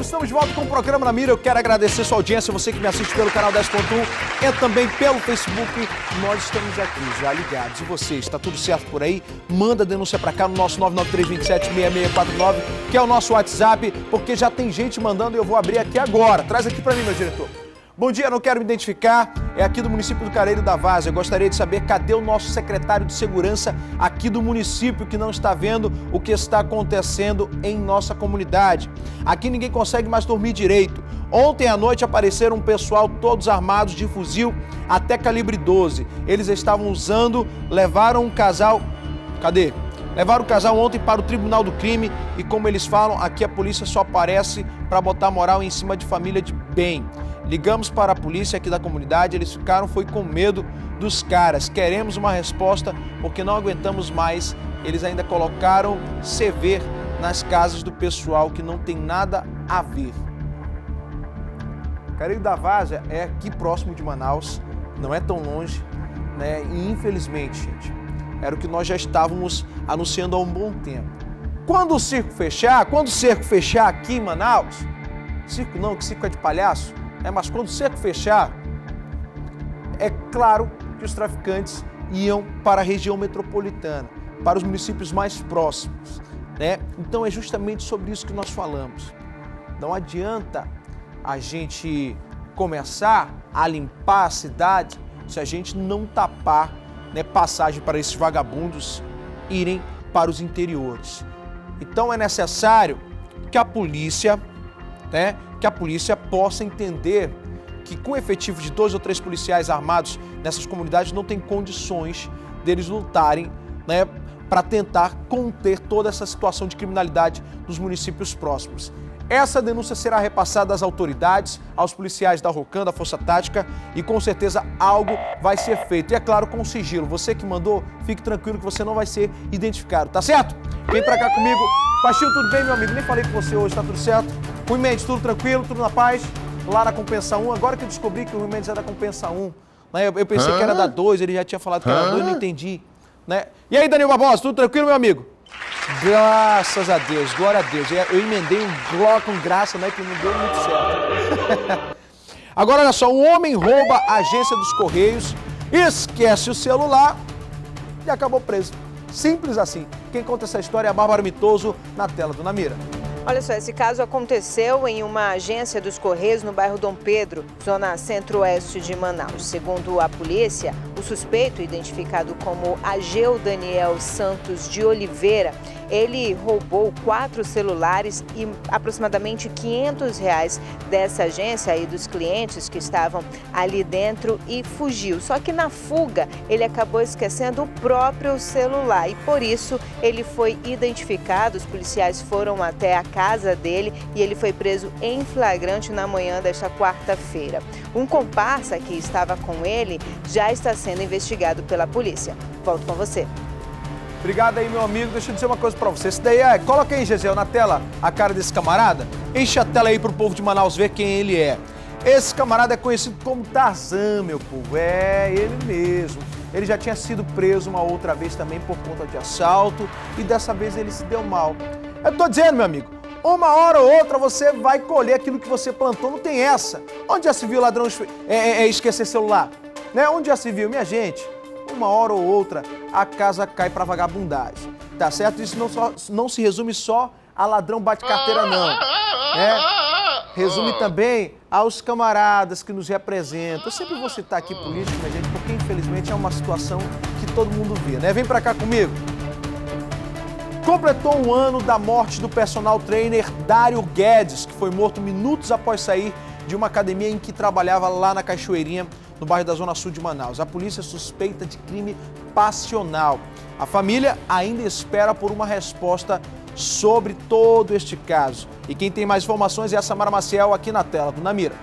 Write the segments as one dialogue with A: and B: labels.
A: estamos de volta com o programa na Mira. Eu quero agradecer sua audiência, você que me assiste pelo canal 10.1 e também pelo Facebook. Nós estamos aqui já ligados. E você, está tudo certo por aí? Manda denúncia para cá no nosso 993276649, que é o nosso WhatsApp, porque já tem gente mandando e eu vou abrir aqui agora. Traz aqui para mim, meu diretor. Bom dia, não quero me identificar, é aqui do município do Careiro da Vaz. Eu gostaria de saber cadê o nosso secretário de segurança aqui do município que não está vendo o que está acontecendo em nossa comunidade. Aqui ninguém consegue mais dormir direito. Ontem à noite apareceram um pessoal todos armados de fuzil até calibre 12. Eles estavam usando, levaram um casal. Cadê? Levaram o casal ontem para o Tribunal do Crime e, como eles falam, aqui a polícia só aparece para botar moral em cima de família de bem. Ligamos para a polícia aqui da comunidade, eles ficaram foi com medo dos caras. Queremos uma resposta porque não aguentamos mais. Eles ainda colocaram CV nas casas do pessoal que não tem nada a ver. Careiro da Várzea é aqui próximo de Manaus, não é tão longe, né? E infelizmente, gente, era o que nós já estávamos anunciando há um bom tempo. Quando o circo fechar, quando o circo fechar aqui em Manaus, circo não, que circo é de palhaço, é, mas quando o cerco fechar, é claro que os traficantes iam para a região metropolitana, para os municípios mais próximos. Né? Então é justamente sobre isso que nós falamos. Não adianta a gente começar a limpar a cidade se a gente não tapar né, passagem para esses vagabundos irem para os interiores. Então é necessário que a polícia né, que a polícia possa entender que com efetivo de dois ou três policiais armados nessas comunidades não tem condições deles lutarem né, para tentar conter toda essa situação de criminalidade nos municípios próximos. Essa denúncia será repassada às autoridades, aos policiais da ROCAN, da Força Tática, e com certeza algo vai ser feito. E é claro, com sigilo. Você que mandou, fique tranquilo que você não vai ser identificado, tá certo? Vem pra cá comigo. Pastinho, tudo bem, meu amigo? Nem falei com você hoje, tá tudo certo? Rui Mendes, tudo tranquilo, tudo na paz? Lá na Compensa 1, agora que eu descobri que o Rui Mendes é da Compensa 1, né? eu, pensei Hã? que era da 2, ele já tinha falado que era da 2, não entendi. Né? E aí, Daniel Barbosa, tudo tranquilo, meu amigo? Graças a Deus, glória a Deus. Eu emendei um gló com graça, né? Que não deu muito certo. Agora, olha só, um homem rouba a agência dos Correios, esquece o celular e acabou preso. Simples assim. Quem conta essa história é a Bárbara Mitoso, na tela do Namira.
B: Olha só, esse caso aconteceu em uma agência dos Correios no bairro Dom Pedro, zona centro-oeste de Manaus. Segundo a polícia, o suspeito, identificado como Ageu Daniel Santos de Oliveira, ele roubou quatro celulares e aproximadamente 500 reais dessa agência e dos clientes que estavam ali dentro e fugiu. Só que na fuga ele acabou esquecendo o próprio celular e por isso ele foi identificado. Os policiais foram até a casa dele e ele foi preso em flagrante na manhã desta quarta-feira. Um comparsa que estava com ele já está sendo investigado pela polícia. Volto com você.
A: Obrigado aí, meu amigo. Deixa eu dizer uma coisa pra você. Esse daí é. Coloca aí, Gisele, na tela a cara desse camarada. Enche a tela aí pro povo de Manaus ver quem ele é. Esse camarada é conhecido como Tarzan, meu povo. É ele mesmo. Ele já tinha sido preso uma outra vez também por conta de assalto e dessa vez ele se deu mal. Eu tô dizendo, meu amigo, uma hora ou outra você vai colher aquilo que você plantou, não tem essa. Onde já se viu ladrão é, é, é esquecer celular? Né? Onde já se viu? Minha gente, uma hora ou outra a casa cai para vagabundagem. Tá certo? Isso não, só, não se resume só a ladrão bate-carteira, não. Né? Resume também aos camaradas que nos representam. Eu sempre vou citar aqui político, minha gente, porque infelizmente é uma situação que todo mundo vê, né? Vem para cá comigo. Completou um ano da morte do personal trainer Dário Guedes, que foi morto minutos após sair de uma academia em que trabalhava lá na Cachoeirinha, no bairro da Zona Sul de Manaus. A polícia suspeita de crime passional. A família ainda espera por uma resposta sobre todo este caso. E quem tem mais informações é a Samara Maciel aqui na tela do Namira.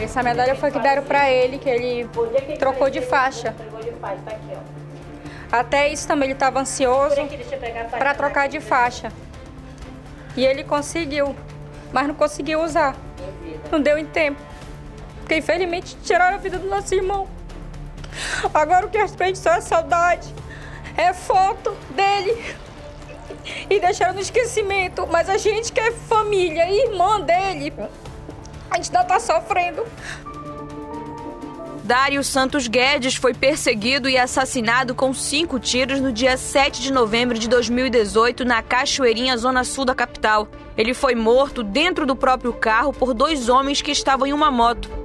C: Essa medalha foi que deram para ele, que ele trocou de faixa. Até isso também ele estava ansioso para trocar de faixa. E ele conseguiu, mas não conseguiu usar. Não deu em tempo. Porque infelizmente tiraram a vida do nosso irmão. Agora o que gente só é saudade. É foto dele e deixaram no esquecimento. Mas a gente que é família e irmã dele, a gente ainda tá sofrendo.
B: Dário Santos Guedes foi perseguido e assassinado com cinco tiros no dia 7 de novembro de 2018 na Cachoeirinha, zona sul da capital. Ele foi morto dentro do próprio carro por dois homens que estavam em uma moto.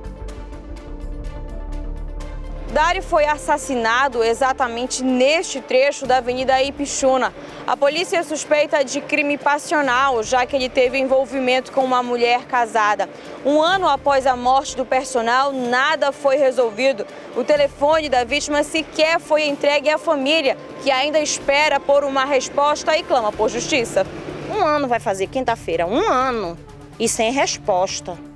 D: Dari foi assassinado exatamente neste trecho da Avenida Ipixuna. A polícia é suspeita de crime passional, já que ele teve envolvimento com uma mulher casada. Um ano após a morte do personal, nada foi resolvido. O telefone da vítima sequer foi entregue à família, que ainda espera por uma resposta e clama por justiça.
E: Um ano vai fazer quinta-feira, um ano, e sem resposta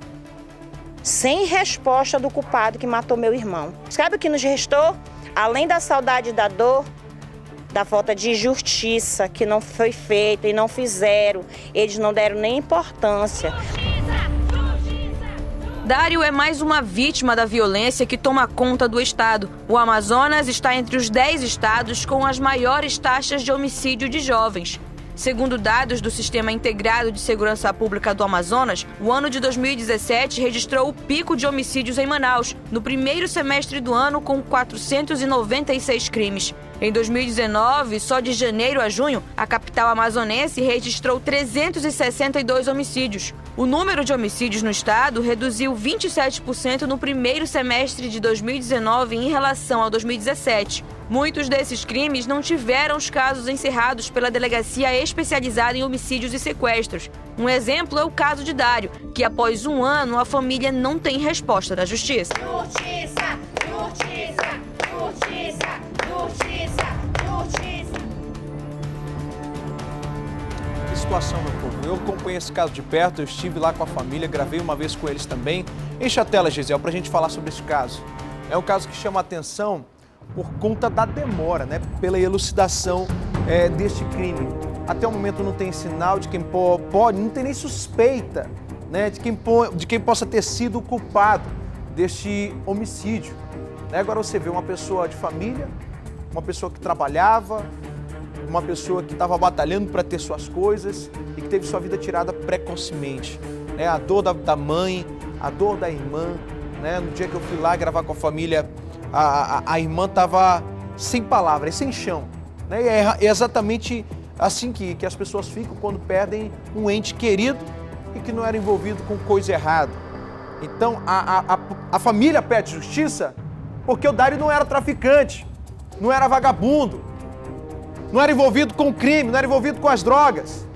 E: sem resposta do culpado que matou meu irmão. Sabe o que nos restou? Além da saudade e da dor, da falta de justiça que não foi feita e não fizeram, eles não deram nem importância.
B: Dário é mais uma vítima da violência que toma conta do estado. O Amazonas está entre os 10 estados com as maiores taxas de homicídio de jovens. Segundo dados do Sistema Integrado de Segurança Pública do Amazonas, o ano de 2017 registrou o pico de homicídios em Manaus, no primeiro semestre do ano, com 496 crimes. Em 2019, só de janeiro a junho, a capital amazonense registrou 362 homicídios. O número de homicídios no estado reduziu 27% no primeiro semestre de 2019 em relação ao 2017. Muitos desses crimes não tiveram os casos encerrados pela delegacia especializada em homicídios e sequestros. Um exemplo é o caso de Dário, que após um ano a família não tem resposta da justiça. Justiça! Justiça! Justiça! Justiça!
A: Justiça! Que situação, meu povo. Eu acompanhei esse caso de perto, eu estive lá com a família, gravei uma vez com eles também. Enche a tela, Gisele, para a gente falar sobre esse caso. É um caso que chama a atenção por conta da demora, né? pela elucidação é, deste crime. Até o momento não tem sinal de quem pode, não tem nem suspeita né? de, quem, de quem possa ter sido o culpado deste homicídio. Né? Agora você vê uma pessoa de família, uma pessoa que trabalhava, uma pessoa que estava batalhando para ter suas coisas e que teve sua vida tirada precocemente. Né? A dor da, da mãe, a dor da irmã. Né? No dia que eu fui lá gravar com a família a, a, irmã estava sem palavras, sem chão. Né? E é, é exatamente assim que, que as pessoas ficam quando perdem um ente querido e que não era envolvido com coisa errada. Então a, a, a família pede justiça porque o Dário não era traficante, não era vagabundo, não era envolvido com crime, não era envolvido com as drogas.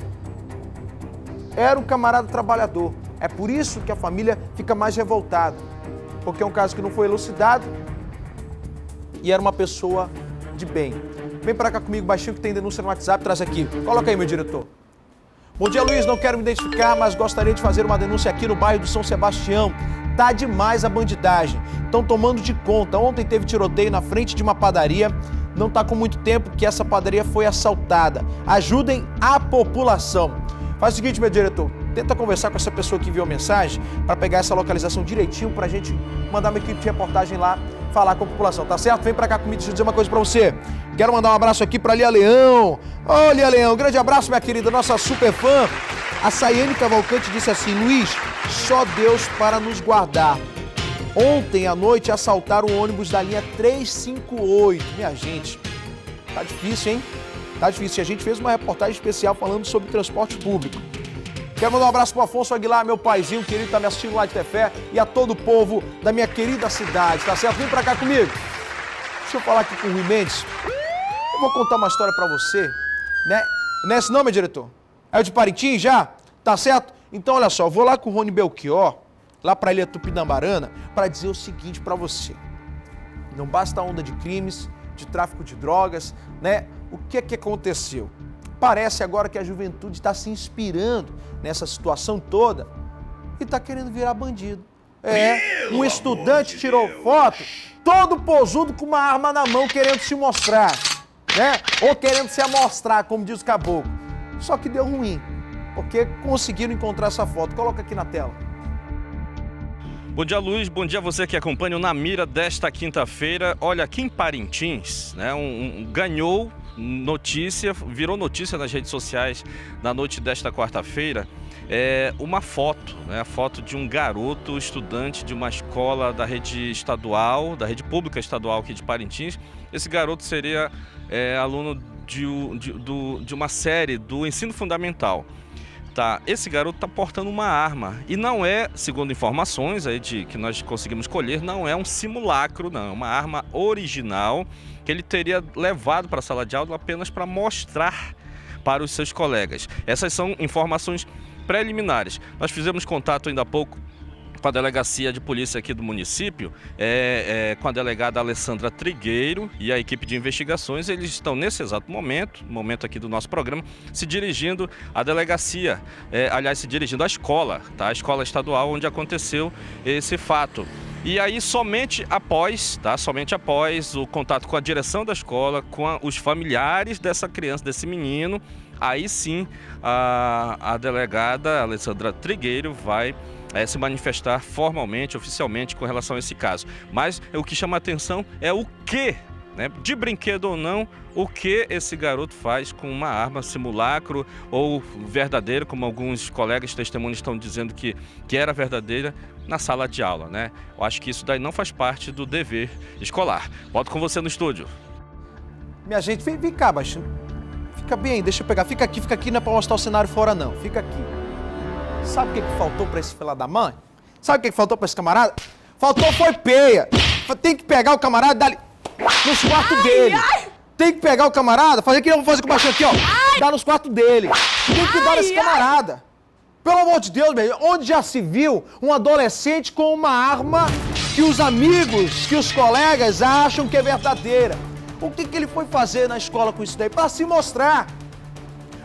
A: Era um camarada trabalhador. É por isso que a família fica mais revoltada, porque é um caso que não foi elucidado e era uma pessoa de bem. Vem para cá comigo, baixinho, que tem denúncia no WhatsApp, traz aqui. Coloca aí, meu diretor. Bom dia, Luiz. Não quero me identificar, mas gostaria de fazer uma denúncia aqui no bairro do São Sebastião. Tá demais a bandidagem. Estão tomando de conta. Ontem teve tiroteio na frente de uma padaria. Não tá com muito tempo que essa padaria foi assaltada. Ajudem a população. Faz o seguinte, meu diretor. Tenta conversar com essa pessoa que enviou mensagem para pegar essa localização direitinho para a gente mandar uma equipe de reportagem lá falar com a população, tá certo? Vem pra cá comigo, deixa eu dizer uma coisa pra você. Quero mandar um abraço aqui pra Lia Leão. Ô, Lia Leão, grande abraço, minha querida, nossa super fã. A Sayane Cavalcante disse assim: Luiz, só Deus para nos guardar. Ontem à noite assaltaram o ônibus da linha 358. Minha gente, tá difícil, hein? Tá difícil. A gente fez uma reportagem especial falando sobre transporte público. Quero mandar um abraço para o Afonso Aguilar, meu paizinho querido, que tá me assistindo lá de Tefé, e a todo o povo da minha querida cidade, tá certo? Vem para cá comigo. Deixa eu falar aqui com o Rui Mendes. Eu vou contar uma história para você, né? Não é esse não, meu diretor? É o de Parintins já? Tá certo? Então, olha só, eu vou lá com o Rony Belchior, lá para a Ilha Tupinambarana, para dizer o seguinte para você. Não basta a onda de crimes, de tráfico de drogas, né? O que é que aconteceu? Parece agora que a juventude está se inspirando nessa situação toda e está querendo virar bandido. É, um estudante tirou foto, todo posudo com uma arma na mão, querendo se mostrar, né? Ou querendo se amostrar, como diz o caboclo. Só que deu ruim, porque conseguiram encontrar essa foto. Coloca aqui na tela.
F: Bom dia, Luiz. Bom dia a você que acompanha o Na Mira desta quinta-feira. Olha, aqui em Parintins, né, um, um, ganhou notícia, virou notícia nas redes sociais na noite desta quarta-feira, é uma foto, né, a foto de um garoto estudante de uma escola da rede estadual, da rede pública estadual aqui de Parintins. Esse garoto seria é, aluno de, de, do, de uma série do ensino fundamental. Tá, esse garoto está portando uma arma e não é, segundo informações aí de que nós conseguimos colher, não é um simulacro, não, é uma arma original que ele teria levado para a sala de aula apenas para mostrar para os seus colegas. Essas são informações preliminares. Nós fizemos contato ainda há pouco com a delegacia de polícia aqui do município, é, é, com a delegada Alessandra Trigueiro e a equipe de investigações. Eles estão nesse exato momento, momento aqui do nosso programa, se dirigindo à delegacia, é, aliás, se dirigindo à escola, tá? A escola estadual onde aconteceu esse fato. E aí, somente após, tá? Somente após o contato com a direção da escola, com a, os familiares dessa criança, desse menino, aí sim a, a delegada Alessandra Trigueiro vai é, se manifestar formalmente, oficialmente com relação a esse caso. Mas o que chama atenção é o que né, de brinquedo ou não, o que esse garoto faz com uma arma simulacro ou verdadeira, como alguns colegas testemunhos estão dizendo que, que era verdadeira, na sala de aula, né? Eu acho que isso daí não faz parte do dever escolar. Volto com você no estúdio.
A: Minha gente, vem, vem cá, baixinho. Fica bem deixa eu pegar. Fica aqui, fica aqui, não é pra mostrar o cenário fora, não. Fica aqui. Sabe o que, que faltou pra esse filho da mãe? Sabe o que, que faltou pra esse camarada? Faltou foi peia. Tem que pegar o camarada e dar nos quartos dele. Ai. Tem que pegar o camarada, fazer o que eu vou fazer com o baixinho aqui, ó. Ai. Dar nos quartos dele. Tem que ai, dar nesse camarada. Pelo amor de Deus, meu, onde já se viu um adolescente com uma arma que os amigos, que os colegas acham que é verdadeira? O que, que ele foi fazer na escola com isso daí? Para se mostrar.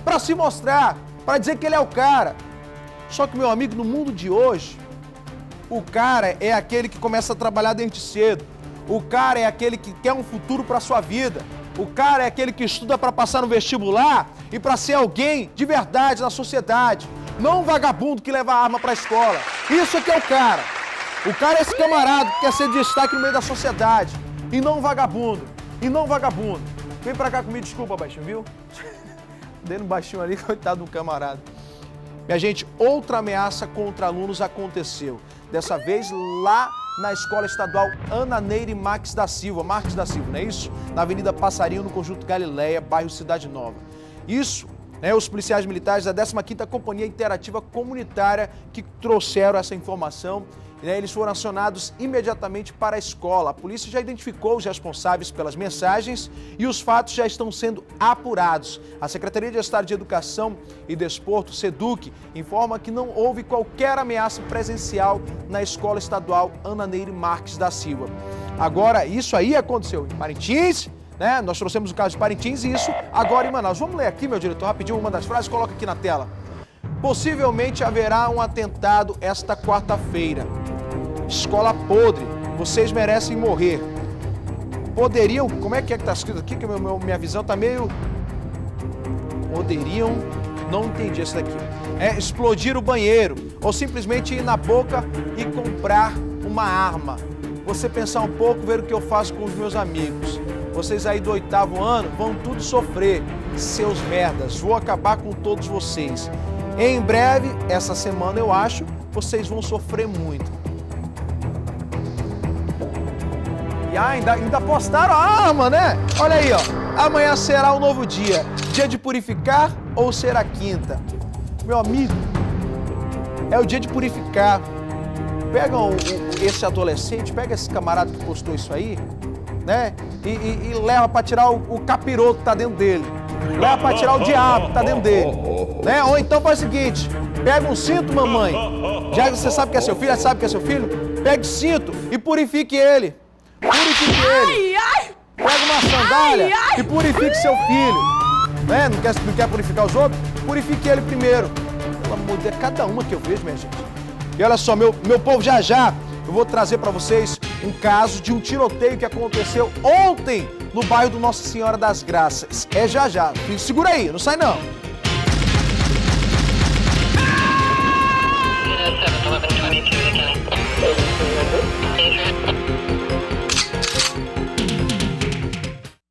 A: Para se mostrar. Para dizer que ele é o cara. Só que, meu amigo, no mundo de hoje, o cara é aquele que começa a trabalhar desde cedo. O cara é aquele que quer um futuro para sua vida. O cara é aquele que estuda para passar no vestibular e para ser alguém de verdade na sociedade. Não um vagabundo que leva arma para a escola. Isso é que é o cara. O cara é esse camarada que quer ser destaque no meio da sociedade. E não um vagabundo. E não um vagabundo. Vem pra cá comigo, desculpa, baixinho, viu? Dei no baixinho ali, coitado do camarada. Minha gente, outra ameaça contra alunos aconteceu. Dessa vez lá na Escola Estadual Ana Neire Max da Silva, Marques da Silva, não é isso? Na Avenida Passarinho, no Conjunto Galileia, bairro Cidade Nova. Isso né, os policiais militares da 15ª Companhia Interativa Comunitária que trouxeram essa informação. Né, eles foram acionados imediatamente para a escola. A polícia já identificou os responsáveis pelas mensagens e os fatos já estão sendo apurados. A Secretaria de Estado de Educação e Desporto, SEDUC, informa que não houve qualquer ameaça presencial na Escola Estadual Ana Neire Marques da Silva. Agora, isso aí aconteceu em Parintins, né? Nós trouxemos o caso de Parintins e isso agora em Manaus. Vamos ler aqui, meu diretor, rapidinho uma das frases, coloca aqui na tela. Possivelmente haverá um atentado esta quarta-feira. Escola podre, vocês merecem morrer. Poderiam, como é que é que tá escrito aqui, que meu, minha visão tá meio... Poderiam, não entendi esse daqui. É explodir o banheiro ou simplesmente ir na boca e comprar uma arma. Você pensar um pouco, ver o que eu faço com os meus amigos. Vocês aí do oitavo ano vão tudo sofrer, seus merdas. Vou acabar com todos vocês. Em breve, essa semana eu acho, vocês vão sofrer muito. E ainda, ainda postaram a arma, né? Olha aí, ó. Amanhã será um novo dia. Dia de purificar ou será quinta? Meu amigo, é o dia de purificar. Pega o, esse adolescente, pega esse camarada que postou isso aí, né? E, e, e leva para tirar o, o capiroto que tá dentro dele. Leva para tirar o diabo que tá dentro dele. Né? Ou então faz o seguinte: pega um cinto, mamãe. Já que você sabe que é seu filho, já sabe que é seu filho, pegue o cinto e purifique ele. Purifique ele. Pega uma sandália e purifique seu filho. Né? Não, quer, não quer purificar os outros? Purifique ele primeiro. Pelo amor de Deus, é cada uma que eu vejo, minha gente. E olha só, meu, meu povo, já já eu vou trazer para vocês um caso de um tiroteio que aconteceu ontem no bairro do Nossa Senhora das Graças. É já já. Segura aí, não sai não.